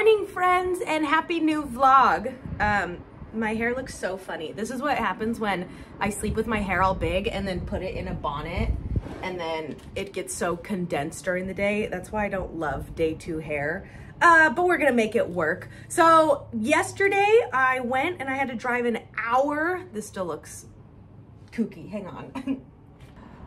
morning, friends, and happy new vlog. Um, my hair looks so funny. This is what happens when I sleep with my hair all big and then put it in a bonnet and then it gets so condensed during the day. That's why I don't love day two hair. Uh, but we're gonna make it work. So yesterday I went and I had to drive an hour. This still looks kooky, hang on.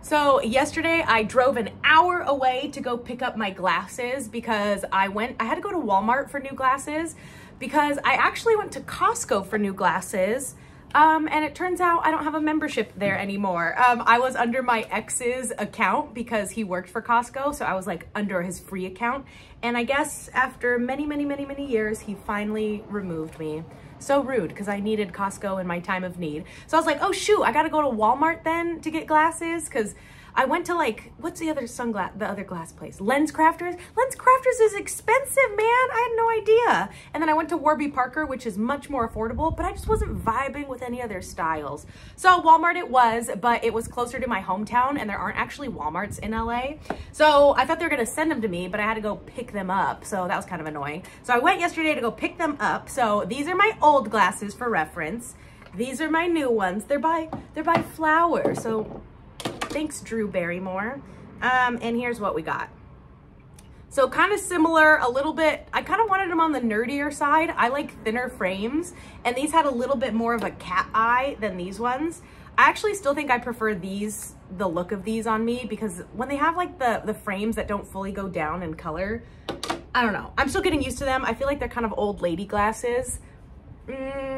So yesterday I drove an hour away to go pick up my glasses because I went, I had to go to Walmart for new glasses because I actually went to Costco for new glasses. Um, and it turns out I don't have a membership there anymore. Um, I was under my ex's account because he worked for Costco. So I was like under his free account. And I guess after many, many, many, many years, he finally removed me. So rude because I needed Costco in my time of need. So I was like, oh shoot, I gotta go to Walmart then to get glasses because I went to like, what's the other sunglass, the other glass place? Lens Crafters. Lens Crafters is expensive, man. I had no idea. And then I went to Warby Parker, which is much more affordable, but I just wasn't vibing with any other styles. So Walmart it was, but it was closer to my hometown and there aren't actually Walmarts in LA. So I thought they were gonna send them to me, but I had to go pick them up. So that was kind of annoying. So I went yesterday to go pick them up. So these are my old glasses for reference. These are my new ones. They're by, they're by Flower. So Thanks, Drew Barrymore. Um, and here's what we got. So kind of similar, a little bit, I kind of wanted them on the nerdier side. I like thinner frames, and these had a little bit more of a cat eye than these ones. I actually still think I prefer these, the look of these on me, because when they have like the, the frames that don't fully go down in color, I don't know. I'm still getting used to them. I feel like they're kind of old lady glasses. Mm,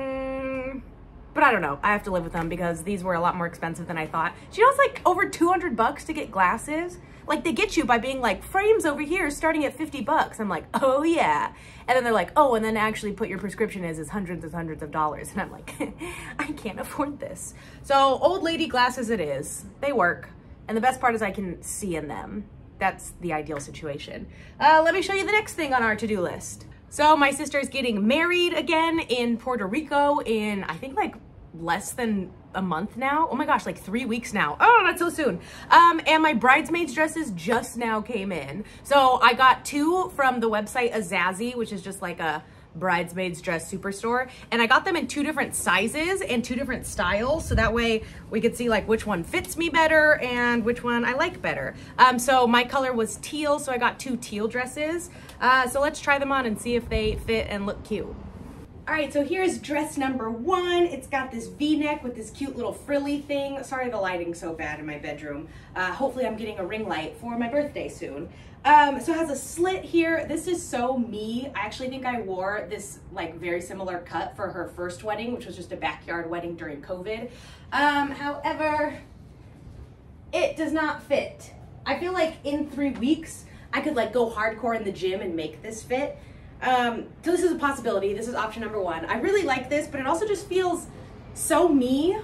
but I don't know. I have to live with them because these were a lot more expensive than I thought. Do you know it's like over 200 bucks to get glasses? Like they get you by being like, frames over here starting at 50 bucks. I'm like, oh yeah. And then they're like, oh, and then actually put your prescription is, is hundreds and hundreds of dollars. And I'm like, I can't afford this. So old lady glasses it is. They work. And the best part is I can see in them. That's the ideal situation. Uh, let me show you the next thing on our to-do list. So my sister is getting married again in Puerto Rico in, I think like less than a month now. Oh my gosh, like three weeks now. Oh, not so soon. Um, and my bridesmaids dresses just now came in. So I got two from the website Azazie, which is just like a bridesmaids dress superstore. And I got them in two different sizes and two different styles. So that way we could see like which one fits me better and which one I like better. Um, so my color was teal. So I got two teal dresses. Uh, so let's try them on and see if they fit and look cute. All right, so here's dress number one. It's got this V-neck with this cute little frilly thing. Sorry the lighting's so bad in my bedroom. Uh, hopefully I'm getting a ring light for my birthday soon. Um, so it has a slit here. This is so me. I actually think I wore this like very similar cut for her first wedding, which was just a backyard wedding during COVID. Um, however, it does not fit. I feel like in three weeks, I could like go hardcore in the gym and make this fit. Um, so this is a possibility. This is option number one. I really like this, but it also just feels so me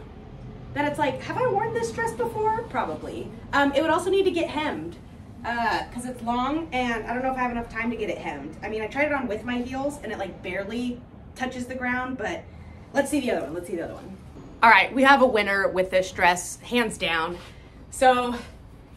that it's like, have I worn this dress before? Probably. Um, it would also need to get hemmed uh, because uh, it's long and I don't know if I have enough time to get it hemmed. I mean, I tried it on with my heels and it like barely touches the ground, but let's see the other one. Let's see the other one. All right, we have a winner with this dress, hands down. So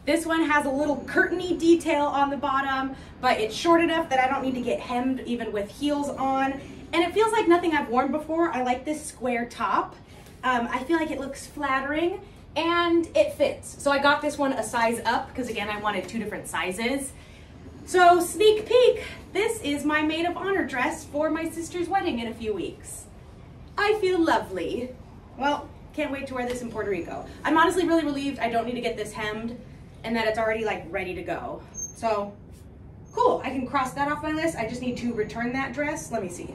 this one has a little curtainy detail on the bottom, but it's short enough that I don't need to get hemmed even with heels on. And it feels like nothing I've worn before. I like this square top. Um, I feel like it looks flattering and it fits. So I got this one a size up because again, I wanted two different sizes. So sneak peek, this is my maid of honor dress for my sister's wedding in a few weeks. I feel lovely. Well, can't wait to wear this in Puerto Rico. I'm honestly really relieved I don't need to get this hemmed and that it's already like ready to go. So cool, I can cross that off my list. I just need to return that dress. Let me see.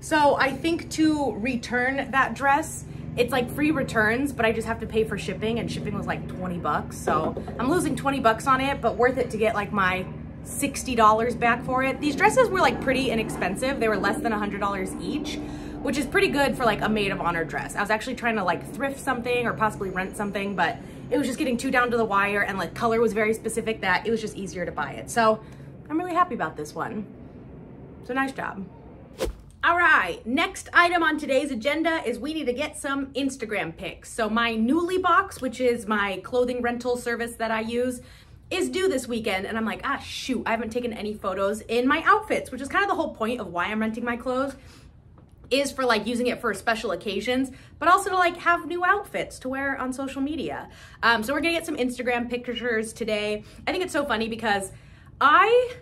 So I think to return that dress, it's like free returns, but I just have to pay for shipping and shipping was like 20 bucks. So I'm losing 20 bucks on it, but worth it to get like my $60 back for it. These dresses were like pretty inexpensive. They were less than $100 each, which is pretty good for like a maid of honor dress. I was actually trying to like thrift something or possibly rent something, but it was just getting too down to the wire and like color was very specific that it was just easier to buy it. So I'm really happy about this one. So nice job. All right, next item on today's agenda is we need to get some Instagram pics. So my Nuuly box, which is my clothing rental service that I use, is due this weekend. And I'm like, ah, shoot, I haven't taken any photos in my outfits, which is kind of the whole point of why I'm renting my clothes is for like using it for special occasions, but also to like have new outfits to wear on social media. Um, so we're gonna get some Instagram pictures today. I think it's so funny because I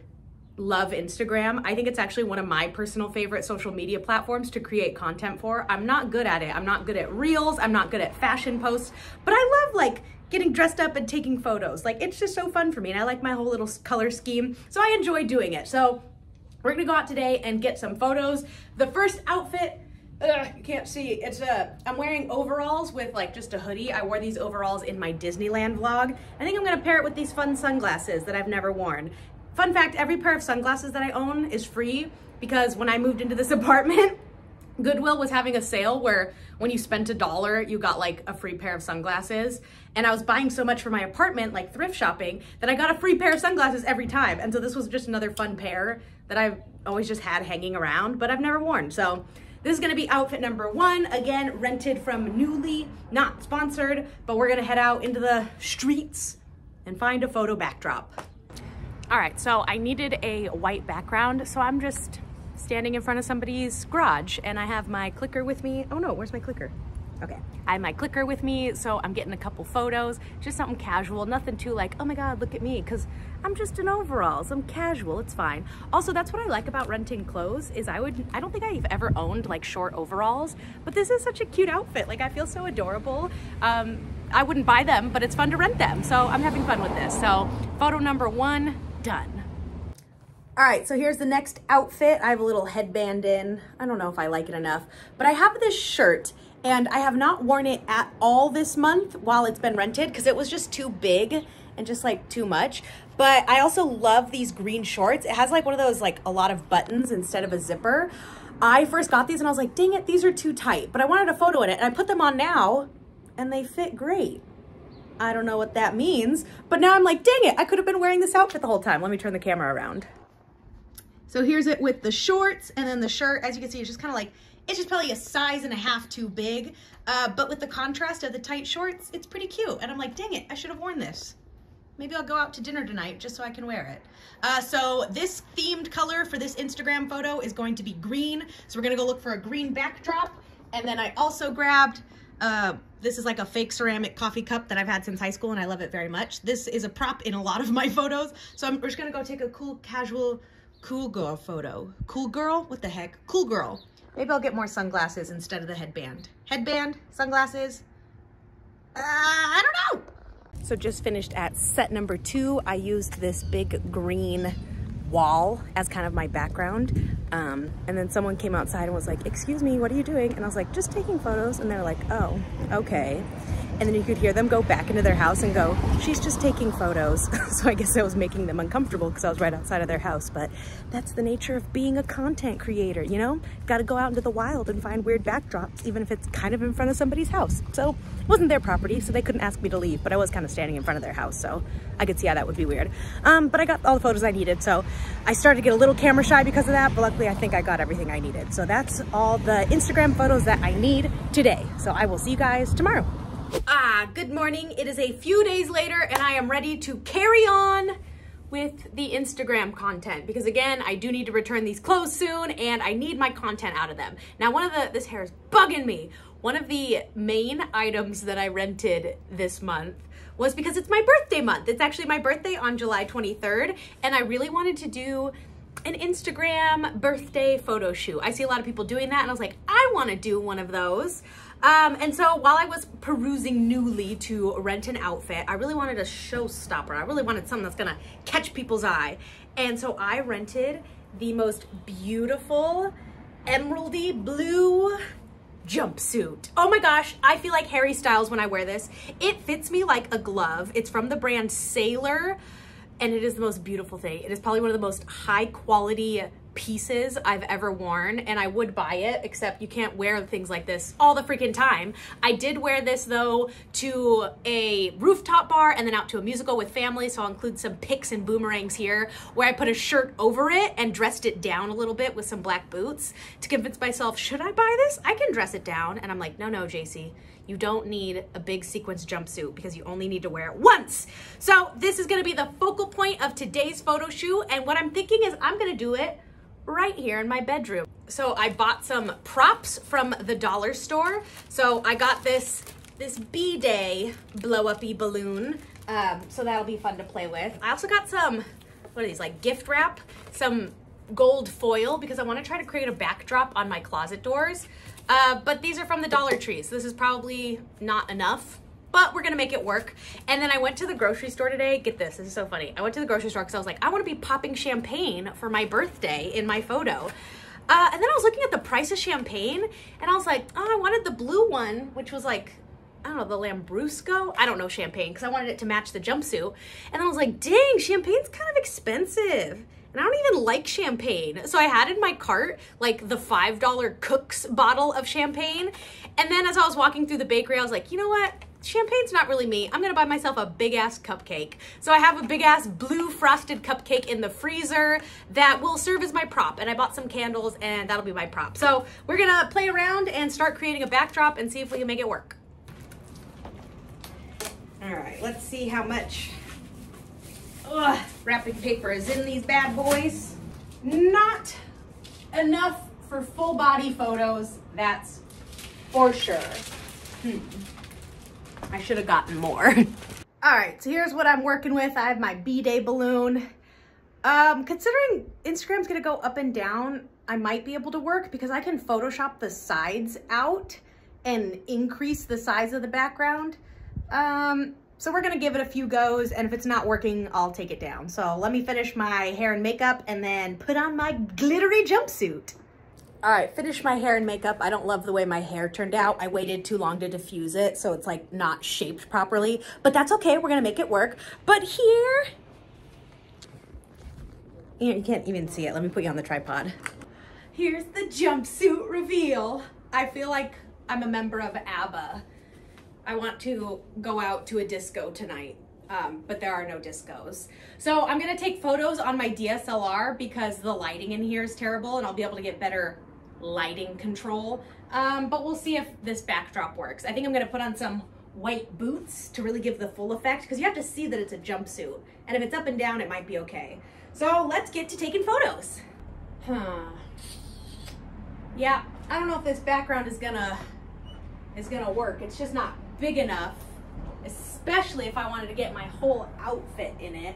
love Instagram. I think it's actually one of my personal favorite social media platforms to create content for. I'm not good at it. I'm not good at reels. I'm not good at fashion posts, but I love like getting dressed up and taking photos. Like it's just so fun for me and I like my whole little color scheme. So I enjoy doing it. So we're gonna go out today and get some photos. The first outfit, ugh, you can't see, it's a, I'm wearing overalls with like just a hoodie. I wore these overalls in my Disneyland vlog. I think I'm gonna pair it with these fun sunglasses that I've never worn. Fun fact, every pair of sunglasses that I own is free because when I moved into this apartment, Goodwill was having a sale where when you spent a dollar, you got like a free pair of sunglasses. And I was buying so much for my apartment, like thrift shopping, that I got a free pair of sunglasses every time. And so this was just another fun pair that I've always just had hanging around, but I've never worn. So this is gonna be outfit number one. Again, rented from Nuuly, not sponsored, but we're gonna head out into the streets and find a photo backdrop. All right, so I needed a white background, so I'm just standing in front of somebody's garage and I have my clicker with me. Oh no, where's my clicker? Okay, I have my clicker with me, so I'm getting a couple photos, just something casual, nothing too like, oh my God, look at me, because I'm just in overalls, I'm casual, it's fine. Also, that's what I like about renting clothes, is I would, I don't think I've ever owned like short overalls, but this is such a cute outfit. Like I feel so adorable. Um, I wouldn't buy them, but it's fun to rent them. So I'm having fun with this. So photo number one, done. All right, so here's the next outfit. I have a little headband in. I don't know if I like it enough, but I have this shirt and I have not worn it at all this month while it's been rented because it was just too big and just like too much. But I also love these green shorts. It has like one of those like a lot of buttons instead of a zipper. I first got these and I was like, dang it, these are too tight. But I wanted a photo in it and I put them on now and they fit great. I don't know what that means, but now I'm like, dang it, I could have been wearing this outfit the whole time. Let me turn the camera around. So here's it with the shorts and then the shirt. As you can see, it's just kind of like, it's just probably a size and a half too big. Uh, but with the contrast of the tight shorts, it's pretty cute. And I'm like, dang it, I should have worn this. Maybe I'll go out to dinner tonight just so I can wear it. Uh, so this themed color for this Instagram photo is going to be green. So we're gonna go look for a green backdrop. And then I also grabbed uh, this is like a fake ceramic coffee cup that I've had since high school and I love it very much. This is a prop in a lot of my photos. So I'm just gonna go take a cool, casual, cool girl photo. Cool girl? What the heck? Cool girl. Maybe I'll get more sunglasses instead of the headband. Headband, sunglasses, uh, I don't know. So just finished at set number two. I used this big green wall as kind of my background. Um, and then someone came outside and was like, excuse me, what are you doing? And I was like, just taking photos. And they're like, oh, okay. And then you could hear them go back into their house and go, she's just taking photos. so I guess I was making them uncomfortable because I was right outside of their house. But that's the nature of being a content creator, you know? Got to go out into the wild and find weird backdrops, even if it's kind of in front of somebody's house. So it wasn't their property, so they couldn't ask me to leave, but I was kind of standing in front of their house. So I could see how that would be weird. Um, but I got all the photos I needed. So I started to get a little camera shy because of that, but luckily I think I got everything I needed. So that's all the Instagram photos that I need today. So I will see you guys tomorrow. Ah, good morning. It is a few days later and I am ready to carry on with the Instagram content because again, I do need to return these clothes soon and I need my content out of them. Now, one of the, this hair is bugging me. One of the main items that I rented this month was because it's my birthday month. It's actually my birthday on July 23rd and I really wanted to do an Instagram birthday photo shoot. I see a lot of people doing that and I was like, I wanna do one of those. Um, and so while I was perusing Nuuly to rent an outfit, I really wanted a showstopper. I really wanted something that's gonna catch people's eye. And so I rented the most beautiful emeraldy blue jumpsuit. Oh my gosh, I feel like Harry Styles when I wear this. It fits me like a glove. It's from the brand Saylor and it is the most beautiful thing. It is probably one of the most high quality pieces I've ever worn and I would buy it except you can't wear things like this all the freaking time. I did wear this though to a rooftop bar and then out to a musical with family so I'll include some pics and boomerangs here where I put a shirt over it and dressed it down a little bit with some black boots to convince myself should I buy this? I can dress it down and I'm like no no Jacy you don't need a big sequence jumpsuit because you only need to wear it once. So this is gonna be the focal point of today's photo shoot. And what I'm thinking is I'm gonna do it right here in my bedroom. So I bought some props from the dollar store. So I got this, this B-Day blow-up-y balloon. Um, so that'll be fun to play with. I also got some, what are these, like gift wrap? Some gold foil because I wanna try to create a backdrop on my closet doors. Uh, but these are from the Dollar Tree, so this is probably not enough, but we're gonna make it work. And then I went to the grocery store today. Get this, this is so funny. I went to the grocery store because I was like, I wanna be popping champagne for my birthday in my photo. Uh, and then I was looking at the price of champagne and I was like, oh, I wanted the blue one, which was like, I don't know, the Lambrusco? I don't know champagne because I wanted it to match the jumpsuit. And then I was like, dang, champagne's kind of expensive and I don't even like champagne. So I had in my cart like the $5 Cook's bottle of champagne. And then as I was walking through the bakery, I was like, you know what? Champagne's not really me. I'm gonna buy myself a big ass cupcake. So I have a big ass blue frosted cupcake in the freezer that will serve as my prop. And I bought some candles and that'll be my prop. So we're gonna play around and start creating a backdrop and see if we can make it work. All right, let's see how much Ugh, wrapping paper is in these bad boys. Not enough for full body photos, that's for sure. Hmm. I should have gotten more. All right, so here's what I'm working with. I have my B-Day balloon. Um, considering Instagram's gonna go up and down, I might be able to work because I can Photoshop the sides out and increase the size of the background. Um, so we're gonna give it a few goes and if it's not working, I'll take it down. So let me finish my hair and makeup and then put on my glittery jumpsuit. All right, finish my hair and makeup. I don't love the way my hair turned out. I waited too long to diffuse it, so it's like not shaped properly, but that's okay. We're gonna make it work. But here, you can't even see it. Let me put you on the tripod. Here's the jumpsuit reveal. I feel like I'm a member of ABBA. I want to go out to a disco tonight. Um, but there are no discos. So I'm gonna take photos on my DSLR because the lighting in here is terrible and I'll be able to get better lighting control. Um, but we'll see if this backdrop works. I think I'm gonna put on some white boots to really give the full effect because you have to see that it's a jumpsuit. And if it's up and down, it might be okay. So let's get to taking photos. Huh. Yeah, I don't know if this background is gonna is gonna work. It's just not big enough, especially if I wanted to get my whole outfit in it.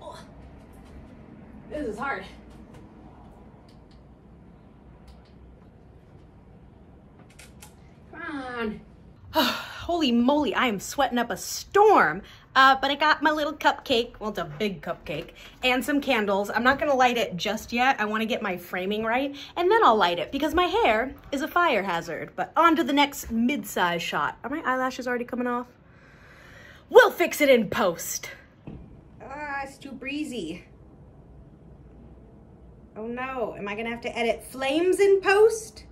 Oh, this is hard. Come on. Holy moly, I am sweating up a storm. Uh, but I got my little cupcake, well, it's a big cupcake, and some candles. I'm not gonna light it just yet. I wanna get my framing right, and then I'll light it because my hair is a fire hazard. But on to the next mid-size shot. Are my eyelashes already coming off? We'll fix it in post. Ah, it's too breezy. Oh no, am I gonna have to edit flames in post?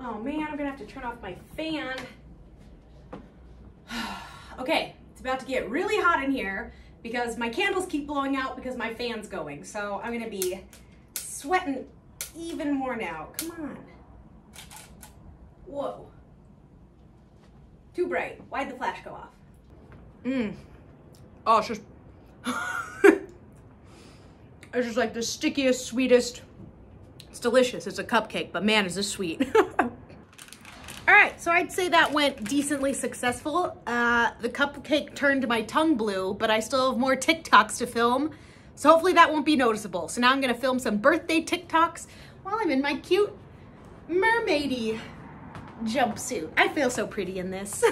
Oh man, I'm gonna have to turn off my fan. okay, about to get really hot in here because my candles keep blowing out because my fan's going. So I'm gonna be sweating even more now. Come on. Whoa. Too bright. Why'd the flash go off? Mmm. Oh, it's just... it's just like the stickiest, sweetest... It's delicious. It's a cupcake, but man, is this sweet. All right, so I'd say that went decently successful. Uh, the cupcake turned my tongue blue, but I still have more TikToks to film. So hopefully that won't be noticeable. So now I'm gonna film some birthday TikToks while I'm in my cute mermaidy jumpsuit. I feel so pretty in this.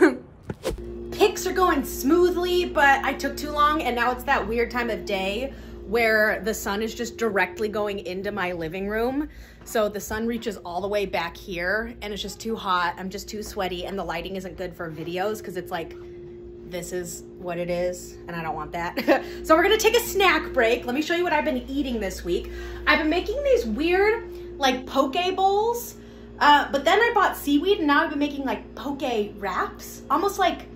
Pics are going smoothly, but I took too long and now it's that weird time of day where the sun is just directly going into my living room. So the sun reaches all the way back here and it's just too hot. I'm just too sweaty and the lighting isn't good for videos because it's like, this is what it is and I don't want that. so we're gonna take a snack break. Let me show you what I've been eating this week. I've been making these weird like poke bowls, uh, but then I bought seaweed and now I've been making like poke wraps, almost like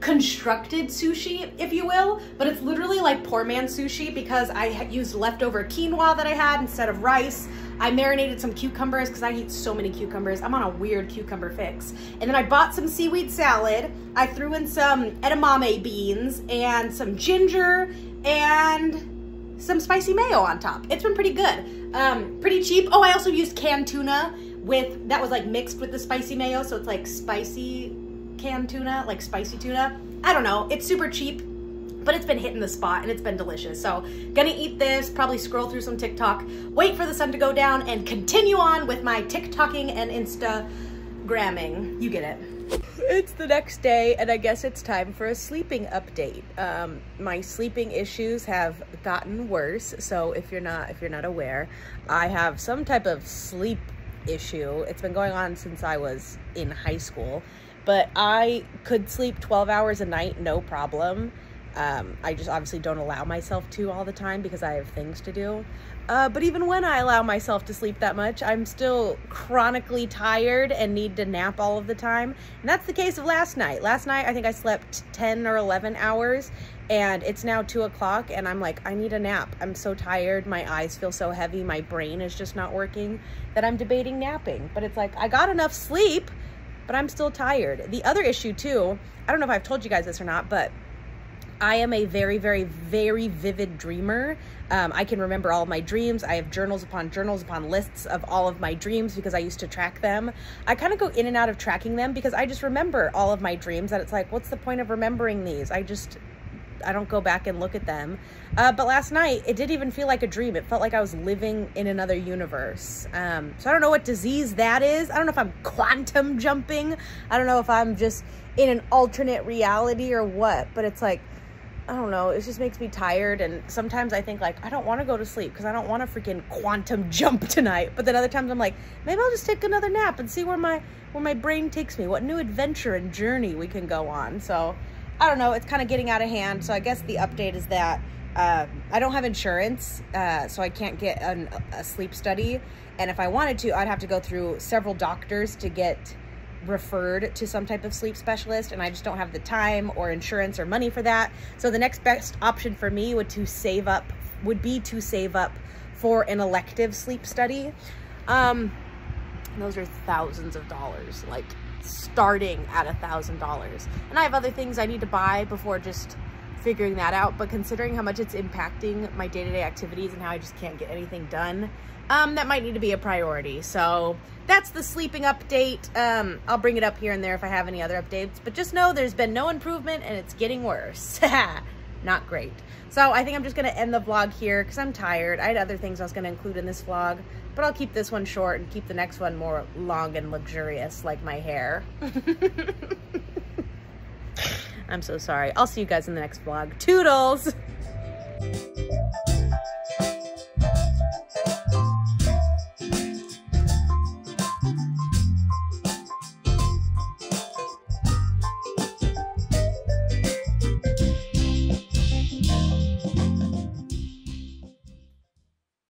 constructed sushi, if you will, but it's literally like poor man sushi because I used leftover quinoa that I had instead of rice. I marinated some cucumbers because I eat so many cucumbers. I'm on a weird cucumber fix. And then I bought some seaweed salad. I threw in some edamame beans and some ginger and some spicy mayo on top. It's been pretty good. Um, pretty cheap. Oh, I also used canned tuna with, that was like mixed with the spicy mayo. So it's like spicy canned tuna, like spicy tuna. I don't know. It's super cheap but it's been hitting the spot and it's been delicious. So gonna eat this, probably scroll through some TikTok, wait for the sun to go down and continue on with my TikToking and Instagramming. You get it. It's the next day and I guess it's time for a sleeping update. Um, my sleeping issues have gotten worse. So if you're not, if you're not aware, I have some type of sleep issue. It's been going on since I was in high school, but I could sleep 12 hours a night, no problem um, I just obviously don't allow myself to all the time because I have things to do. Uh, but even when I allow myself to sleep that much, I'm still chronically tired and need to nap all of the time. And that's the case of last night. Last night, I think I slept 10 or 11 hours and it's now two o'clock and I'm like, I need a nap. I'm so tired. My eyes feel so heavy. My brain is just not working that I'm debating napping. But it's like, I got enough sleep, but I'm still tired. The other issue too, I don't know if I've told you guys this or not, but I am a very, very, very vivid dreamer. Um, I can remember all of my dreams. I have journals upon journals upon lists of all of my dreams because I used to track them. I kind of go in and out of tracking them because I just remember all of my dreams that it's like, what's the point of remembering these? I just, I don't go back and look at them. Uh, but last night, it didn't even feel like a dream. It felt like I was living in another universe. Um, so I don't know what disease that is. I don't know if I'm quantum jumping. I don't know if I'm just in an alternate reality or what, but it's like, I don't know, it just makes me tired. And sometimes I think like, I don't want to go to sleep because I don't want to freaking quantum jump tonight. But then other times I'm like, maybe I'll just take another nap and see where my, where my brain takes me, what new adventure and journey we can go on. So I don't know, it's kind of getting out of hand. So I guess the update is that uh, I don't have insurance, uh, so I can't get an, a sleep study. And if I wanted to, I'd have to go through several doctors to get referred to some type of sleep specialist and I just don't have the time or insurance or money for that. So the next best option for me would to save up would be to save up for an elective sleep study. Um, those are thousands of dollars, like starting at a thousand dollars. And I have other things I need to buy before just figuring that out. But considering how much it's impacting my day-to-day -day activities and how I just can't get anything done, um, that might need to be a priority. So that's the sleeping update. Um, I'll bring it up here and there if I have any other updates, but just know there's been no improvement and it's getting worse. Not great. So I think I'm just gonna end the vlog here because I'm tired. I had other things I was gonna include in this vlog, but I'll keep this one short and keep the next one more long and luxurious like my hair. I'm so sorry. I'll see you guys in the next vlog. Toodles!